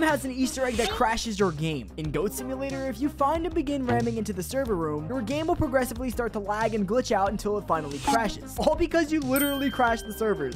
game has an Easter egg that crashes your game. In Goat Simulator, if you find and begin ramming into the server room, your game will progressively start to lag and glitch out until it finally crashes. All because you literally crashed the servers.